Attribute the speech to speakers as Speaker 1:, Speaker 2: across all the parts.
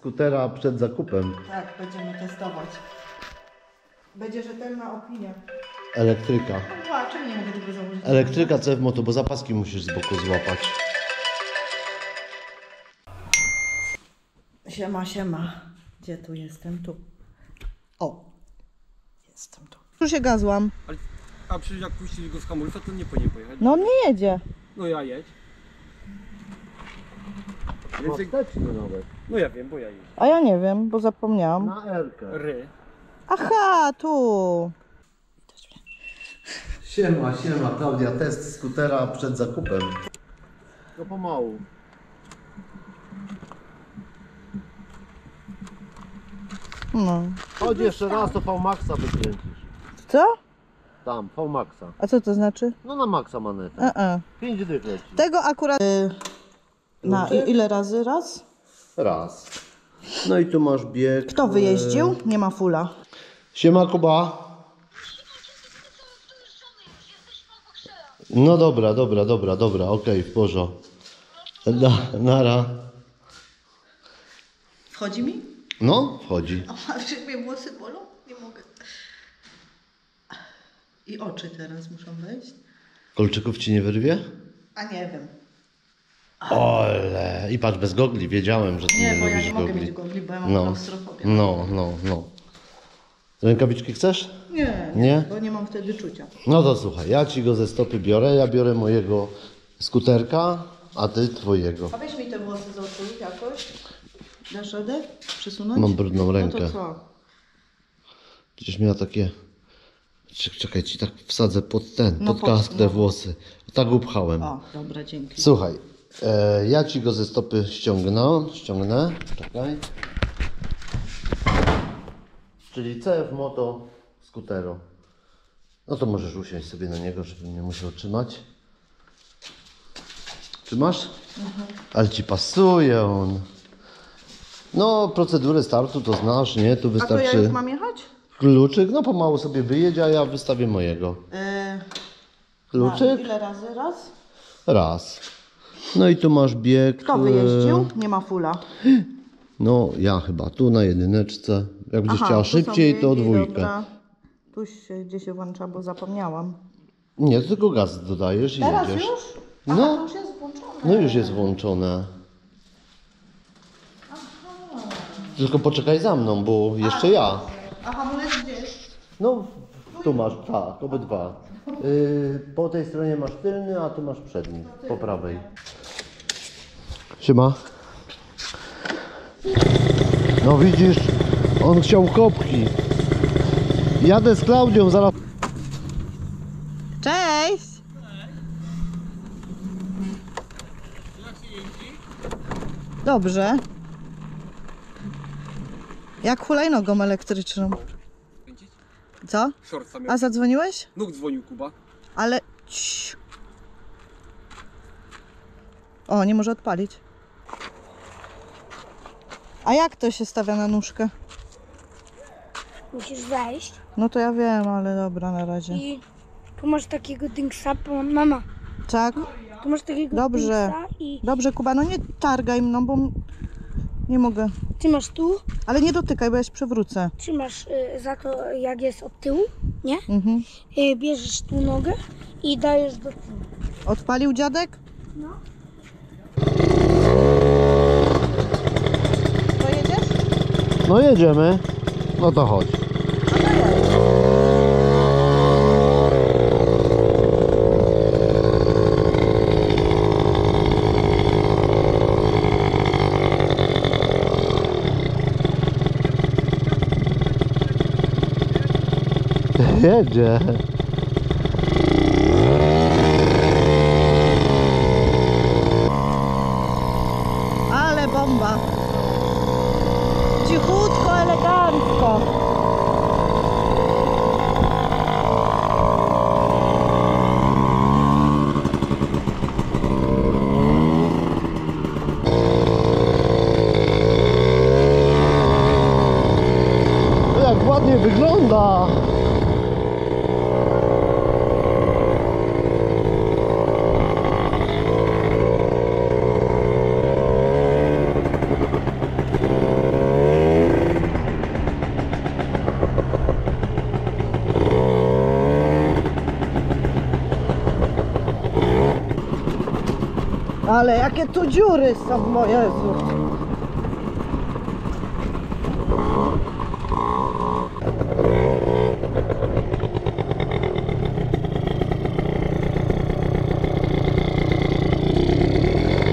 Speaker 1: skutera przed zakupem.
Speaker 2: Tak, będziemy testować. Będzie rzetelna opinia.
Speaker 1: Elektryka.
Speaker 2: No, a czemu nie mogę tego założyć?
Speaker 1: Elektryka CF Moto, bo zapaski musisz z boku złapać.
Speaker 2: Siema, siema. Gdzie tu jestem? Tu. O. Jestem tu. Tu się gazłam.
Speaker 3: Ale, a przecież jak puścili go z hamulca, to nie powinien pojechać.
Speaker 2: No on nie jedzie.
Speaker 3: No ja jedź.
Speaker 1: No,
Speaker 3: Więc jak,
Speaker 1: nawet.
Speaker 3: no ja wiem, bo ja jedź.
Speaker 2: A ja nie wiem, bo zapomniałam.
Speaker 1: Na Erkę.
Speaker 3: Ry.
Speaker 2: Aha, tu.
Speaker 1: Siema, siema Klaudia, test skutera przed zakupem. No pomału.
Speaker 2: No.
Speaker 1: Chodź jeszcze raz, to V-Maxa wykręcisz.
Speaker 2: Co?
Speaker 1: Tam, V-Maxa.
Speaker 2: A co to znaczy?
Speaker 1: No na Maxa manetę.
Speaker 2: A, a.
Speaker 1: Pięć dych leci.
Speaker 2: Tego akurat... Y, Na i- ile razy? Raz?
Speaker 1: Raz. No i tu masz bieg.
Speaker 2: Kto wyjeździł? Nie ma fula.
Speaker 1: Siema Kuba. No dobra, dobra, dobra, dobra, okej, w porządku. Na, nara.
Speaker 2: Wchodzi mi?
Speaker 1: No, wchodzi.
Speaker 2: A czy mnie włosy bolą? Nie mogę. I oczy teraz muszą wejść?
Speaker 1: Kolczyków ci nie wyrwie?
Speaker 2: A nie wiem.
Speaker 1: Ole. I patrz, bez gogli, wiedziałem, że ty nie,
Speaker 2: Nie, bo ja
Speaker 1: lubisz
Speaker 2: nie mogę
Speaker 1: gogli.
Speaker 2: mieć gogli, bo ja mam
Speaker 1: No,
Speaker 2: klaustrofobię.
Speaker 1: no, no, no. Rękawiczki chcesz?
Speaker 2: Nie,
Speaker 1: Nie?
Speaker 2: bo nie mam wtedy czucia.
Speaker 1: No to słuchaj, ja ci go ze stopy biorę, ja biorę mojego skuterka, a ty twojego.
Speaker 2: A weź mi te włosy z oczu jakoś. Dasz radę? Przesunąć?
Speaker 1: Mam brudną
Speaker 2: No
Speaker 1: rękę.
Speaker 2: to co?
Speaker 1: Przecież miała takie... Czek- Czekaj, ci tak wsadzę pod ten,
Speaker 2: No
Speaker 1: pod
Speaker 2: pod-
Speaker 1: kask te
Speaker 2: no.
Speaker 1: włosy. Tak upchałem.
Speaker 2: O, dobra, dzięki.
Speaker 1: Słuchaj, e, ja ci go ze stopy ściągnę, ściągnę, czekaj. Czyli CF Moto Scutero. No to możesz usiąść sobie na niego, żebym nie musiał trzymać. Trzymasz? Ale ci pasuje on. No, procedurę startu to znasz, nie? Tu
Speaker 2: A to ja
Speaker 1: wystarczy
Speaker 2: już mam jechać?
Speaker 1: kluczyk, no pomału sobie wyjedzie, a ja wystawię mojego.
Speaker 2: Yy,
Speaker 1: Kluczyk?
Speaker 2: ile razy? Raz?
Speaker 1: Raz. No i tu masz bieg.
Speaker 2: Kto wyjeździł? Nie ma fula.
Speaker 1: No, ja chyba tu na jedyneczce. Jak będziesz
Speaker 2: Aha,
Speaker 1: chciała
Speaker 2: tu są
Speaker 1: szybciej, to
Speaker 2: biegi,
Speaker 1: dwójkę.
Speaker 2: Dobra. Tu się, gdzie się włącza, bo zapomniałam.
Speaker 1: Nie, tylko gaz dodajesz i
Speaker 2: Teraz
Speaker 1: jedziesz.
Speaker 2: już? Aha,
Speaker 1: No.
Speaker 2: to już jest włączone.
Speaker 1: No już jest włączone. Tylko poczekaj za mną, bo jeszcze ja.
Speaker 2: A hamulec gdzieś?
Speaker 1: No, tu masz, tak, obydwa. Yy, po tej stronie masz tylny, a tu masz przedni, po prawej. Siema. No widzisz, on chciał kopki. Jadę z Klaudią, zaraz...
Speaker 2: Cześć! Dobrze. Jak hulajnogą elektryczną. Co? A zadzwoniłeś?
Speaker 3: Nóg dzwonił Kuba.
Speaker 2: Ale... Cii. O, nie może odpalić. A jak to się stawia na nóżkę?
Speaker 4: Musisz wejść
Speaker 2: No to ja wiem, ale dobra, na razie.
Speaker 4: i tu masz takiego dingsa, bo- mama,
Speaker 2: Tak?
Speaker 4: tu masz takiego
Speaker 2: Dobrze.
Speaker 4: dingsa i
Speaker 2: Dobrze, Kuba, no nie targaj mną, bo m- nie mogę.
Speaker 4: ty masz tu,
Speaker 2: Ale nie dotykaj, bo ja się przewrócę.
Speaker 4: trzymasz y, za to jak jest od tyłu, nie?
Speaker 2: Mhm.
Speaker 4: Y, bierzesz tu nogę i dajesz do tyłu.
Speaker 2: Odpalił dziadek?
Speaker 4: No.
Speaker 2: To jedziesz?
Speaker 1: No jedziemy. No to chodź. Jedzie.
Speaker 2: Ale bomba. Cichutko, elegancko.
Speaker 1: Jak ładnie wygląda.
Speaker 2: Jakie tu dziury są, moje Jezu.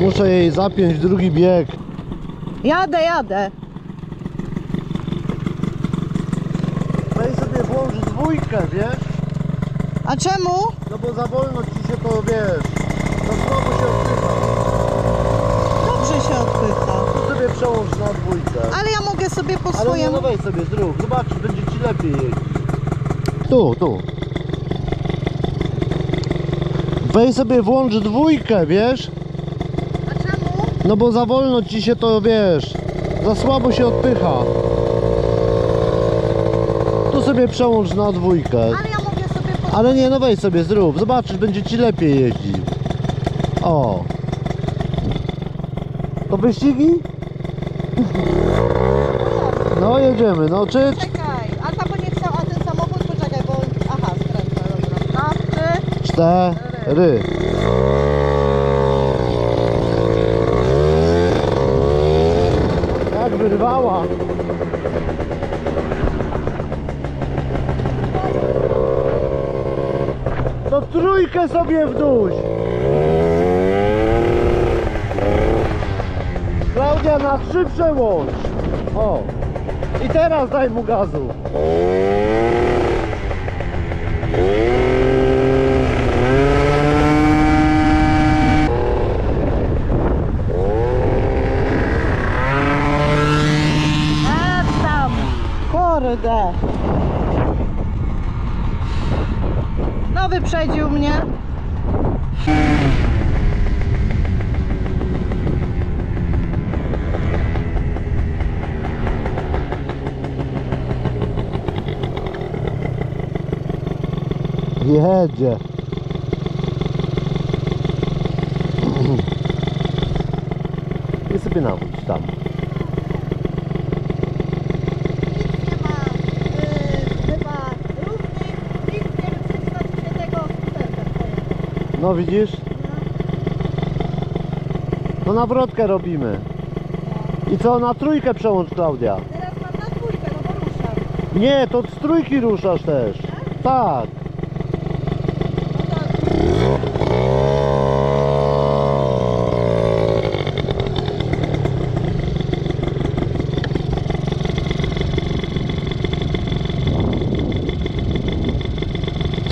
Speaker 1: Muszę jej zapiąć drugi bieg.
Speaker 2: Jadę, jadę.
Speaker 1: Weź sobie włącz dwójkę, wiesz?
Speaker 2: A czemu?
Speaker 1: No bo za wolno ci się to, wiesz, za słabo się odpycha.
Speaker 2: Dobrze się odpycha.
Speaker 1: Tu sobie przełącz na dwójkę.
Speaker 2: Ale ja mogę sobie po
Speaker 1: Ale nie,
Speaker 2: swojemu...
Speaker 1: no weź sobie zrób, zobacz, będzie ci lepiej jeździć. Tu, tu. Weź sobie włącz dwójkę, wiesz?
Speaker 2: A czemu?
Speaker 1: No bo za wolno ci się to, wiesz, za słabo się odpycha. Tu sobie przełącz na dwójkę.
Speaker 2: Ale ja mogę sobie po...
Speaker 1: Ale nie, no weź sobie zrób, zobaczysz, będzie ci lepiej jeździć. O. To wyścigi? No jedziemy, no czy...
Speaker 2: Czekaj, a ta bo nie chciał, a ten samochód, poczekaj, bo... Aha, skręcę, dobra. Raz, trzy.
Speaker 1: Cztery. Jak wyrwała. To trójkę sobie wduś. Klaudia na trzy przełącz. O. I teraz daj mu gazu.
Speaker 2: A tam. Kurde. No wyprzedził mnie.
Speaker 1: Jedzie. I sobie nawróć tam. No widzisz? To nawrotkę robimy. I co, na trójkę przełącz Klaudia?
Speaker 2: Teraz mam na dwójkę, no bo ruszam.
Speaker 1: Nie, to z trójki ruszasz też. Tak.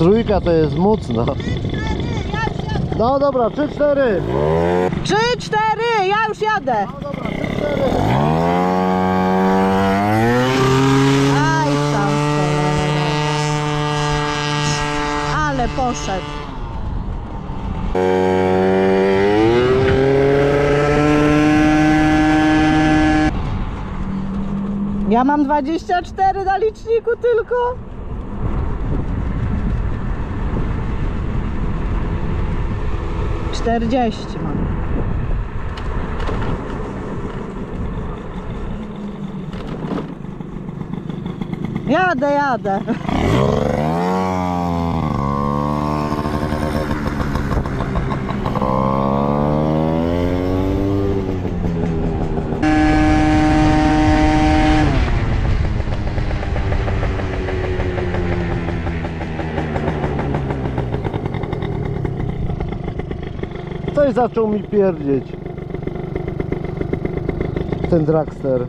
Speaker 1: Trójka to jest mocna. No dobra, trzy, cztery.
Speaker 2: Trzy, cztery, ja już jadę.
Speaker 1: No dobra, trzy, cztery.
Speaker 2: Aj tam cholera. Ale poszedł. Ja mam 24 na liczniku tylko. Czterdzieści mam. Jadę, jadę.
Speaker 1: Zaczął mi pierdzieć. Ten dragster.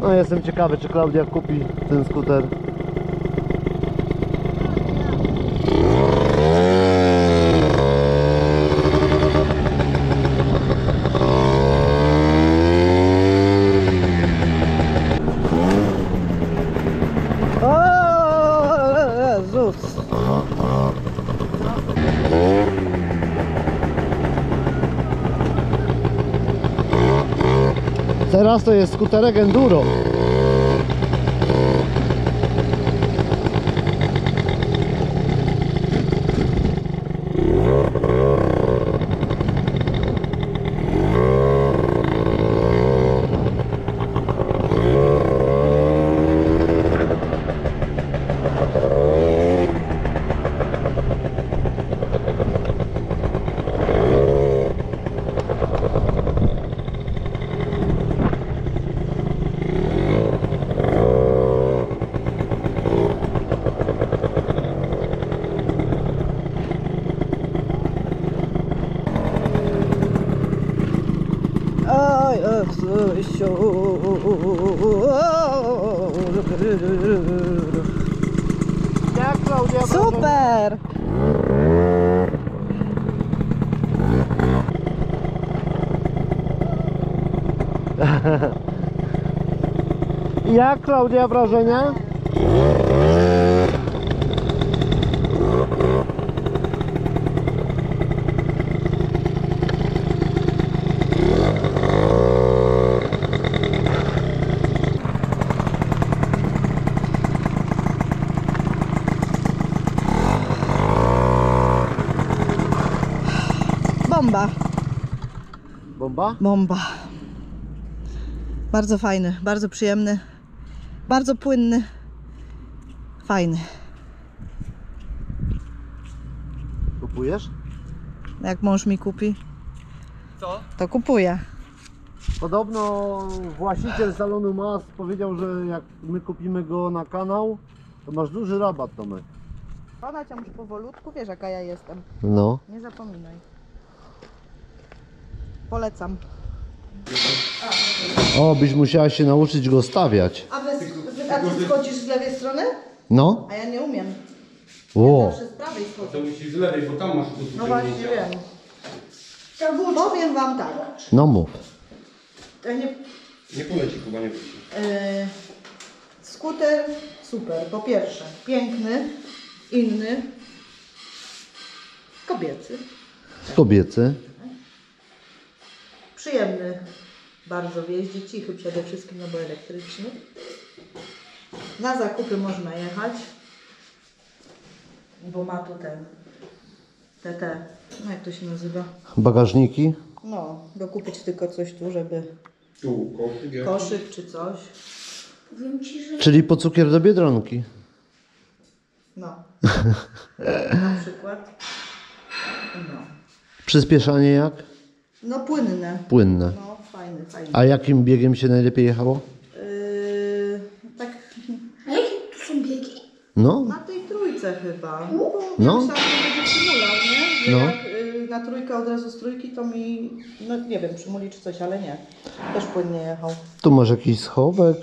Speaker 1: No jestem ciekawy, czy Klaudia kupi ten skuter.
Speaker 2: O Jezus.
Speaker 1: Teraz to jest skuterek enduro. Jak Klaudia?
Speaker 2: Super!
Speaker 1: Jak Klaudia wrażenia?
Speaker 2: Bomba,
Speaker 1: Bomba?
Speaker 2: bomba. Bardzo fajny, bardzo przyjemny, bardzo płynny, fajny.
Speaker 1: Kupujesz?
Speaker 2: Jak mąż mi kupi,
Speaker 3: Co?
Speaker 2: to kupuję.
Speaker 1: Podobno właściciel salonu MAS powiedział, że jak my kupimy go na kanał, to masz duży rabat Tomek.
Speaker 2: Pana ciąż powolutku, wiesz jaka ja jestem.
Speaker 1: No.
Speaker 2: Nie zapominaj. Polecam.
Speaker 1: O, byś musiała się nauczyć go stawiać.
Speaker 2: A, wy, a ty schodzisz z lewej strony?
Speaker 1: No.
Speaker 2: A ja nie umiem.
Speaker 1: Ło.
Speaker 2: Zawsze z prawej schodzę.
Speaker 3: To musisz z lewej, bo tam masz tu
Speaker 2: No właśnie wiem. Powiem wam tak.
Speaker 1: No mów.
Speaker 2: Ja nie,
Speaker 3: Nie poleci chyba, nie poleci.
Speaker 2: e, skuter super. Po pierwsze, piękny, inny, kobiecy,
Speaker 1: Kobiecy.
Speaker 2: Przyjemny bardzo w jeździe, cichy przede wszystkim, no bo elektryczny. Na zakupy można jechać, bo ma tu ten, te, te, no jak to się nazywa?
Speaker 1: Bagażniki.
Speaker 2: No, dokupić tylko coś tu, żeby
Speaker 3: Tu, koszyk.
Speaker 2: koszyk czy coś.
Speaker 4: Powiem ci, że
Speaker 1: Czyli po cukier do Biedronki.
Speaker 2: No. Na przykład. No.
Speaker 1: Przyspieszanie jak?
Speaker 2: No płynne.
Speaker 1: Płynne.
Speaker 2: No fajny, fajny.
Speaker 1: A jakim biegiem się najlepiej jechało?
Speaker 2: Yy, tak
Speaker 4: A jakie tu są biegi?
Speaker 1: No.
Speaker 2: na tej trójce chyba. No. Bo
Speaker 1: No.
Speaker 2: myślałam, że będzie przymular, nie? Że
Speaker 1: No.
Speaker 2: jak yy, na trójkę od razu z trójki to mi, no nie wiem, przymuli czy coś, ale nie. Też płynnie jechał.
Speaker 1: Tu masz jakiś schowek.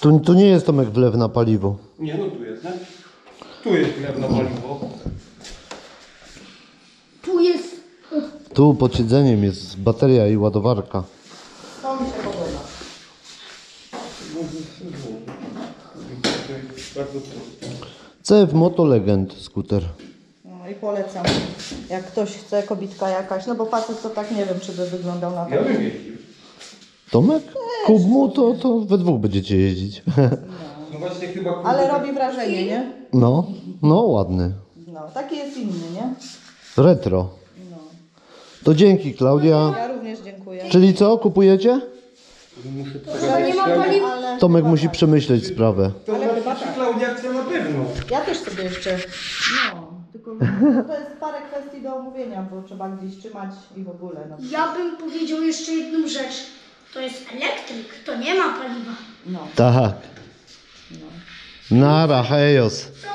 Speaker 1: Tu, tu nie jest Tomek wlew na paliwo.
Speaker 3: Nie, no tu jest, nie? Tu jest chleb na paliwo.
Speaker 4: Tu jest
Speaker 1: Tu pod siedzeniem jest bateria i ładowarka.
Speaker 2: To mi się podoba.
Speaker 3: Bardzo.
Speaker 1: CF Moto Legend skuter.
Speaker 2: No i polecam. Jak ktoś chce, kobitka jakaś, no bo facet to tak nie wiem, czy by wyglądał na
Speaker 3: Ja
Speaker 2: to.
Speaker 3: bym jeździł.
Speaker 1: Tomek? Kup mu to, to we dwóch będziecie jeździć.
Speaker 3: No właśnie chyba... kurde,
Speaker 2: Ale
Speaker 3: tak-
Speaker 2: robi wrażenie, nie?
Speaker 1: No, no ładny.
Speaker 2: No, taki jest inny, nie?
Speaker 1: Retro. To dzięki Klaudia.
Speaker 2: Ja również dziękuję.
Speaker 1: Czyli co, kupujecie?
Speaker 3: Muszę
Speaker 4: To nie ma paliwa.
Speaker 2: Ale
Speaker 1: Tomek musi
Speaker 2: tak.
Speaker 1: przemyśleć sprawę.
Speaker 3: To
Speaker 2: Ale
Speaker 3: chyba
Speaker 2: tak.
Speaker 3: Klaudia chce na pewno.
Speaker 2: Ja też sobie jeszcze. No, tylko to jest parę kwestii do omówienia, bo trzeba gdzieś trzymać i w ogóle. No.
Speaker 4: Ja bym powiedział jeszcze jedną rzecz. To jest elektryk, to nie ma paliwa.
Speaker 2: no.
Speaker 1: Tak. Nara, hejos.
Speaker 4: Są